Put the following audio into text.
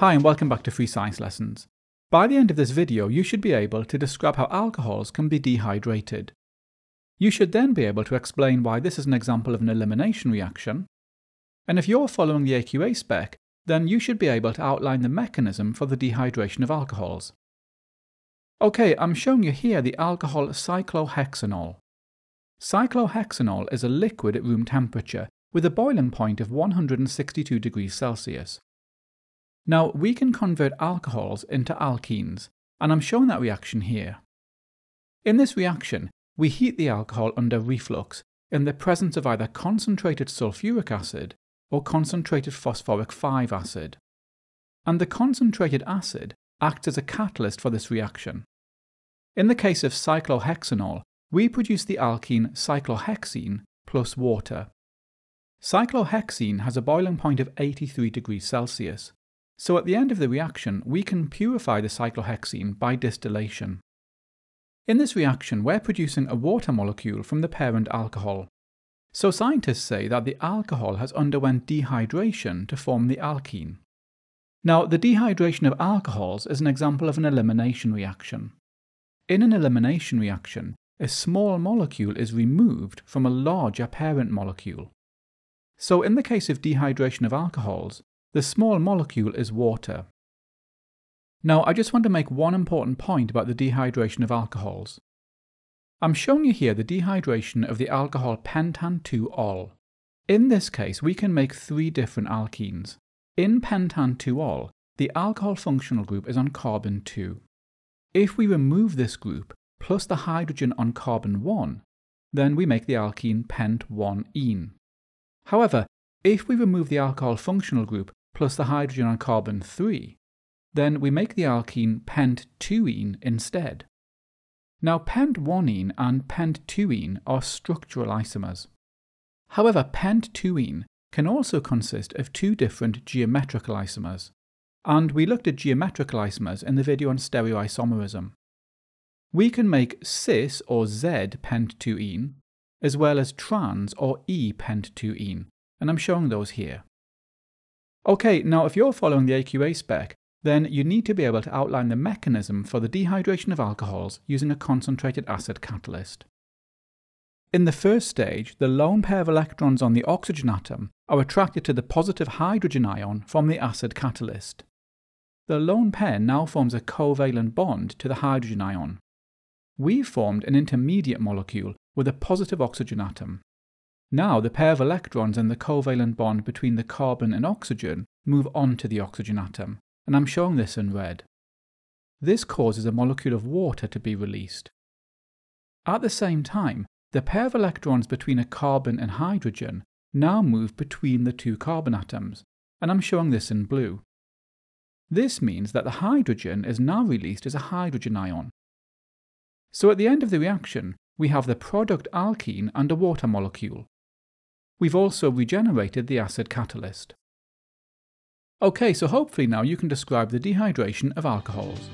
Hi and welcome back to Free Science Lessons. By the end of this video, you should be able to describe how alcohols can be dehydrated. You should then be able to explain why this is an example of an elimination reaction. And if you're following the AQA spec, then you should be able to outline the mechanism for the dehydration of alcohols. Okay, I'm showing you here the alcohol cyclohexanol. Cyclohexanol is a liquid at room temperature with a boiling point of 162 degrees Celsius. Now, we can convert alcohols into alkenes, and I'm showing that reaction here. In this reaction, we heat the alcohol under reflux in the presence of either concentrated sulfuric acid or concentrated phosphoric 5 acid. And the concentrated acid acts as a catalyst for this reaction. In the case of cyclohexanol, we produce the alkene cyclohexene plus water. Cyclohexene has a boiling point of 83 degrees Celsius, so at the end of the reaction we can purify the cyclohexene by distillation. In this reaction we're producing a water molecule from the parent alcohol. So scientists say that the alcohol has underwent dehydration to form the alkene. Now, the dehydration of alcohols is an example of an elimination reaction. In an elimination reaction, a small molecule is removed from a larger parent molecule. So in the case of dehydration of alcohols, the small molecule is water. Now I just want to make one important point about the dehydration of alcohols. I'm showing you here the dehydration of the alcohol pentan-2-ol. In this case, we can make three different alkenes. In pentan-2-ol, the alcohol functional group is on carbon 2. If we remove this group, plus the hydrogen on carbon 1, then we make the alkene pent-1-ene. However, if we remove the alcohol functional group plus the hydrogen on carbon 3, then we make the alkene pent-2-ene instead. Now pent-1-ene and pent-2-ene are structural isomers. However, pent-2-ene can also consist of two different geometrical isomers, and we looked at geometrical isomers in the video on stereoisomerism. We can make cis or Z pent-2-ene, as well as trans or E pent-2-ene, and I'm showing those here. Okay, now if you're following the AQA spec, then you need to be able to outline the mechanism for the dehydration of alcohols using a concentrated acid catalyst. In the first stage, the lone pair of electrons on the oxygen atom are attracted to the positive hydrogen ion from the acid catalyst. The lone pair now forms a covalent bond to the hydrogen ion. We've formed an intermediate molecule with a positive oxygen atom. Now the pair of electrons in the covalent bond between the carbon and oxygen move on to the oxygen atom, and I'm showing this in red. This causes a molecule of water to be released. At the same time, the pair of electrons between a carbon and hydrogen now move between the two carbon atoms, and I'm showing this in blue. This means that the hydrogen is now released as a hydrogen ion. So at the end of the reaction, we have the product alkene and a water molecule. We've also regenerated the acid catalyst. Okay, so hopefully now you can describe the dehydration of alcohols.